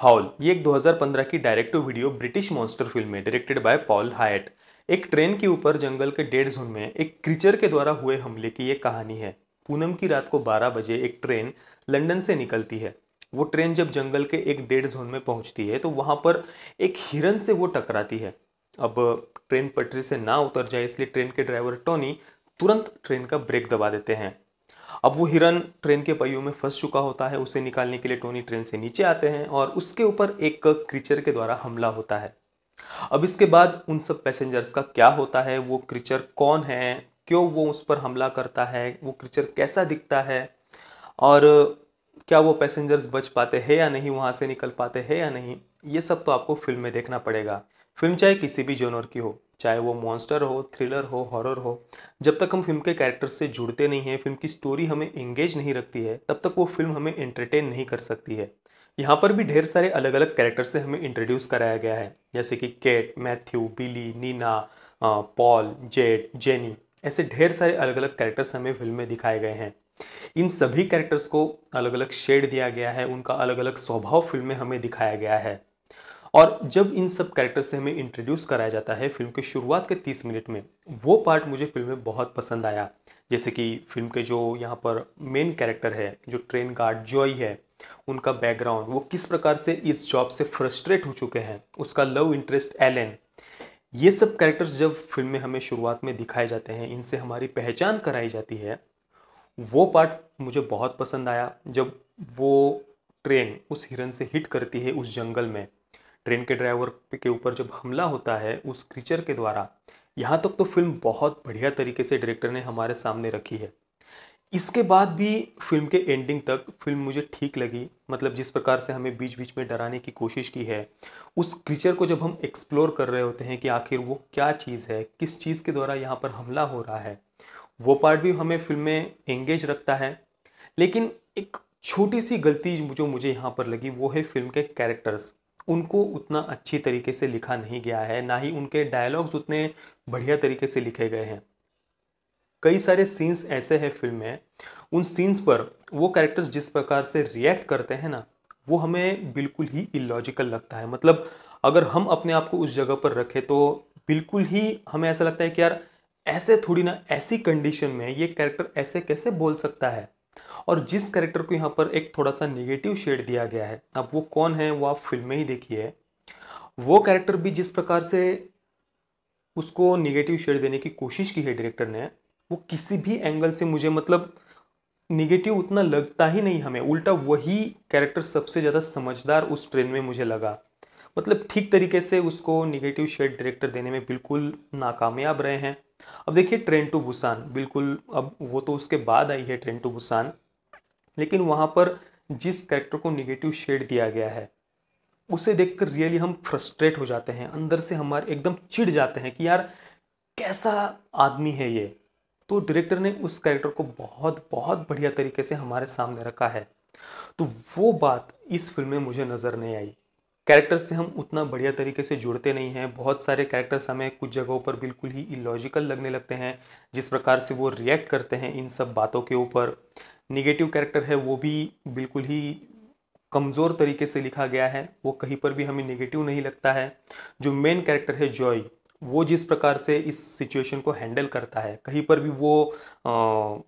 हाउल, ये एक 2015 की direct to video British monster film है डायरेक्टेड बाय पॉल हायट एक ट्रेन के ऊपर, जंगल के डेड जोन में, एक क्रीचर के द्वारा हुए हमले की ये कहानी है। पूनम की रात को 12 बजे एक ट्रेन लंदन से निकलती है। वो ट्रेन जब जंगल के एक डेड जोन में पहुँचती है तो वहाँ पर एक हिरन से वो टकराती है। अब ट्रेन पटरी से ना उतर जाए, इसलिए ट्रेन के ड्राइवर टोनी तुरंत ट्रेन का ब्रेक दबा देते हैं। अब वो हिरन ट्रेन के पहियों में फंस चुका होता है, उसे निकालने के लिए टोनी ट्रेन से नीचे आते हैं और उसके ऊपर एक क्रीचर के द्वारा हमला होता है। अब इसके बाद उन सब पैसेंजर्स का क्या होता है? वो क्रीचर कौन है? क्यों वो उस पर हमला करता है? वो क्रीचर कैसा दिखता है? और क्या वो पैसेंजर्स बच पाते हैं या नहीं? वहाँ से निकल पाते हैं या नहीं? ये सब तो आपको फ़िल्म में देखना पड़ेगा। फ़िल्म चाहे किसी भी जोनर की हो, चाहे वो मॉन्स्टर हो थ्रिलर हो हॉरर हो, जब तक हम फ़िल्म के कैरेक्टर से जुड़ते नहीं हैं फ़िल्म की स्टोरी हमें एंगेज नहीं रखती है, तब तक वो फ़िल्म हमें एंटरटेन नहीं कर सकती है। यहाँ पर भी ढेर सारे अलग अलग कैरेक्टर से हमें इंट्रोड्यूस कराया गया है, जैसे कि Kate Matthew Billy Nina Paul Jade Jenny ऐसे ढेर सारे अलग अलग कैरेक्टर्स हमें फ़िल्म में दिखाए गए हैं। इन सभी कैरेक्टर्स को अलग अलग शेड दिया गया है, उनका अलग अलग स्वभाव फ़िल्म में हमें दिखाया गया है। और जब इन सब कैरेक्टर से हमें इंट्रोड्यूस कराया जाता है फ़िल्म के शुरुआत के 30 मिनट में, वो पार्ट मुझे फ़िल्म में बहुत पसंद आया। जैसे कि फ़िल्म के जो यहाँ पर मेन कैरेक्टर है, जो ट्रेन गार्ड जॉय है, उनका बैकग्राउंड वो किस प्रकार से इस जॉब से फ्रस्ट्रेट हो चुके हैं, उसका लव इंटरेस्ट एलेन ये सब कैरेक्टर्स जब फ़िल्म में हमें शुरुआत में दिखाए जाते हैं, इनसे हमारी पहचान कराई जाती है, वो पार्ट मुझे बहुत पसंद आया। जब वो ट्रेन उस हिरन से हिट करती है उस जंगल में ट्रेन के ड्राइवर के ऊपर जब हमला होता है, उस क्रीचर के द्वारा, यहाँ तक तो फ़िल्म बहुत बढ़िया तरीके से डायरेक्टर ने हमारे सामने रखी है। इसके बाद भी फ़िल्म के एंडिंग तक फ़िल्म मुझे ठीक लगी मतलब जिस प्रकार से हमें बीच बीच में डराने की कोशिश की है, उस क्रीचर को जब हम एक्सप्लोर कर रहे होते हैं कि आखिर वो क्या चीज़ है, किस चीज़ के द्वारा यहाँ पर हमला हो रहा है, वो पार्ट भी हमें फ़िल्म में एंगेज रखता है। लेकिन एक छोटी सी गलती जो मुझे यहाँ पर लगी, वो है फ़िल्म के कैरेक्टर्स उनको उतना अच्छी तरीके से लिखा नहीं गया है, ना ही उनके डायलॉग्स उतने बढ़िया तरीके से लिखे गए हैं। कई सारे सीन्स ऐसे हैं फ़िल्म में, उन सीन्स पर वो कैरेक्टर्स जिस प्रकार से रिएक्ट करते हैं ना, वो हमें बिल्कुल ही इलॉजिकल लगता है। मतलब अगर हम अपने आप को उस जगह पर रखें तो बिल्कुल ही हमें ऐसा लगता है कि यार ऐसे थोड़ी ना, ऐसी कंडीशन में ये कैरेक्टर ऐसे कैसे बोल सकता है? और जिस कैरेक्टर को यहाँ पर एक थोड़ा सा निगेटिव शेड दिया गया है, अब वो कौन है, वो आप फ़िल्म में ही देखिए। वो कैरेक्टर भी जिस प्रकार से उसको निगेटिव शेड देने की कोशिश की है डायरेक्टर ने, वो किसी भी एंगल से मुझे मतलब निगेटिव उतना लगता ही नहीं हमें। उल्टा वही कैरेक्टर सबसे ज़्यादा समझदार उस ट्रेन में मुझे लगा। मतलब ठीक तरीके से उसको निगेटिव शेड डायरेक्टर देने में बिल्कुल नाकामयाब रहे हैं। अब देखिए ट्रेन टू बुसान, बिल्कुल, अब वो तो उसके बाद आई है ट्रेन टू बुसान, लेकिन वहाँ पर जिस कैरेक्टर को निगेटिव शेड दिया गया है, उसे देखकर रियली हम फ्रस्ट्रेट हो जाते हैं, अंदर से हमारे एकदम चिढ़ जाते हैं कि यार कैसा आदमी है ये। तो डायरेक्टर ने उस कैरेक्टर को बहुत बहुत बढ़िया तरीके से हमारे सामने रखा है। तो वो बात इस फ़िल्म में मुझे नज़र नहीं आई। कैरेक्टर से हम उतना बढ़िया तरीके से जुड़ते नहीं हैं। बहुत सारे कैरेक्टर्स हमें कुछ जगहों पर बिल्कुल ही इलॉजिकल लगने लगते हैं, जिस प्रकार से वो रिएक्ट करते हैं इन सब बातों के ऊपर। निगेटिव कैरेक्टर है, वो भी बिल्कुल ही कमज़ोर तरीके से लिखा गया है। वो कहीं पर भी हमें निगेटिव नहीं लगता है। जो मेन कैरेक्टर है जॉय वो जिस प्रकार से इस सिचुएशन को हैंडल करता है। कहीं पर भी वो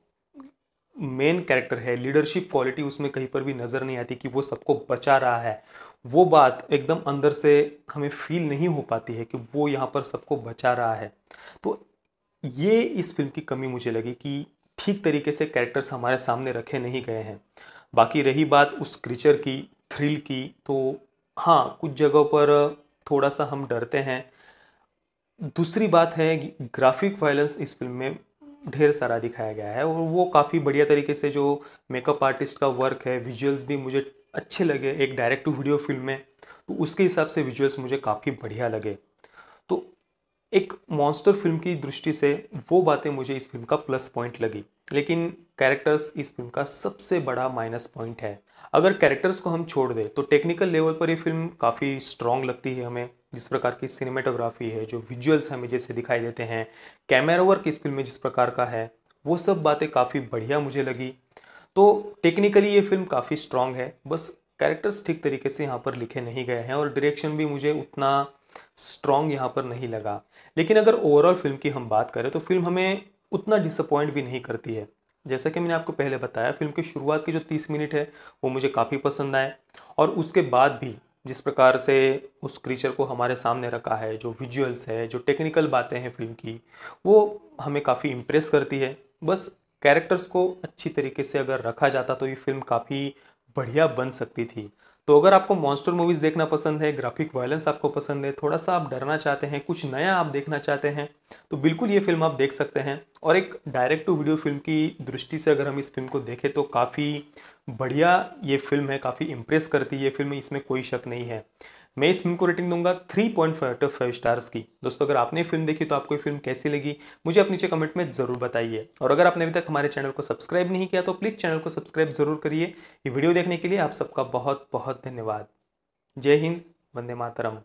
मेन कैरेक्टर है लीडरशिप क्वालिटी उसमें कहीं पर भी नज़र नहीं आती कि वो सबको बचा रहा है। वो बात एकदम अंदर से हमें फील नहीं हो पाती है कि वो यहाँ पर सबको बचा रहा है। तो ये इस फ़िल्म की कमी मुझे लगी कि ठीक तरीके से कैरेक्टर्स हमारे सामने रखे नहीं गए हैं। बाकी रही बात उस क्रीचर की थ्रिल की तो हाँ कुछ जगहों पर थोड़ा सा हम डरते हैं। दूसरी बात है ग्राफिक वायलेंस इस फ़िल्म में ढेर सारा दिखाया गया है और वो काफ़ी बढ़िया तरीके से जो मेकअप आर्टिस्ट का वर्क है विजुअल्स भी मुझे अच्छे लगे एक डायरेक्ट टू वीडियो फ़िल्म में तो उसके हिसाब से विजुअल्स मुझे काफ़ी बढ़िया लगे। तो एक मॉन्स्टर फ़िल्म की दृष्टि से वो बातें मुझे इस फ़िल्म का प्लस पॉइंट लगी, लेकिन कैरेक्टर्स इस फ़िल्म का सबसे बड़ा माइनस पॉइंट है। अगर कैरेक्टर्स को हम छोड़ दें तो टेक्निकल लेवल पर ये फ़िल्म काफ़ी स्ट्रॉन्ग लगती है हमें, जिस प्रकार की सिनेमाटोग्राफी है, जो विजुअल्स हमें जैसे दिखाई देते हैं कैमरा वर्क इस फ़िल्म में जिस प्रकार का है, वो सब बातें काफ़ी बढ़िया मुझे लगी। तो टेक्निकली ये फ़िल्म काफ़ी स्ट्रांग है। बस कैरेक्टर्स ठीक तरीके से यहाँ पर लिखे नहीं गए हैं और डायरेक्शन भी मुझे उतना स्ट्रांग यहाँ पर नहीं लगा। लेकिन अगर ओवरऑल फ़िल्म की हम बात करें तो फ़िल्म हमें उतना डिसअपॉइंट भी नहीं करती है। जैसा कि मैंने आपको पहले बताया फ़िल्म की शुरुआत की जो तीस मिनट है, वो मुझे काफ़ी पसंद आए। और उसके बाद भी जिस प्रकार से उस क्रीचर को हमारे सामने रखा है, जो विजुअल्स है, जो टेक्निकल बातें हैं फ़िल्म की, वो हमें काफ़ी इम्प्रेस करती है। बस कैरेक्टर्स को अच्छी तरीके से अगर रखा जाता तो ये फ़िल्म काफ़ी बढ़िया बन सकती थी। तो अगर आपको मॉन्स्टर मूवीज़ देखना पसंद है ग्राफिक वायलेंस आपको पसंद है, थोड़ा सा आप डरना चाहते हैं, कुछ नया आप देखना चाहते हैं तो बिल्कुल ये फ़िल्म आप देख सकते हैं। और एक डायरेक्ट टू वीडियो फ़िल्म की दृष्टि से अगर हम इस फ़िल्म को देखें तो काफ़ी बढ़िया ये फ़िल्म है, काफ़ी इम्प्रेस करती है ये फ़िल्म इसमें कोई शक नहीं है। मैं इस फ़िल्म को रेटिंग दूँगा थ्री पॉइंट फाइव स्टार्स की। दोस्तों, अगर आपने फ़िल्म देखी तो आपको ये फ़िल्म कैसी लगी, मुझे आप नीचे कमेंट में ज़रूर बताइए। और अगर आपने अभी तक हमारे चैनल को सब्सक्राइब नहीं किया तो प्लीज़ चैनल को सब्सक्राइब ज़रूर करिए। ये वीडियो देखने के लिए आप सबका बहुत बहुत धन्यवाद। जय हिंद, वंदे मातरम।